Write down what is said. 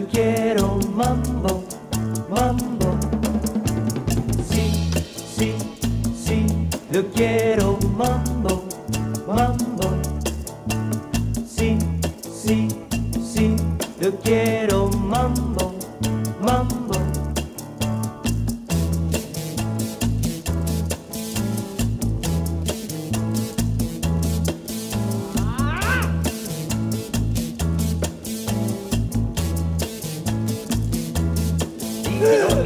quiero mambo, mambo. Sí, sí, sí, lo quiero mambo, mambo. Sí, sí, sí, lo quiero. 이런